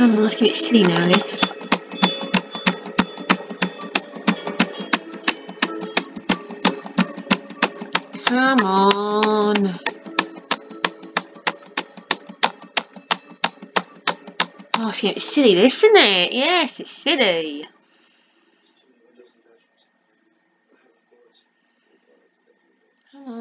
Come on, let's bit silly now, this. Come on. Oh, it's getting silly, this, isn't it? Yes, it's silly. Come on.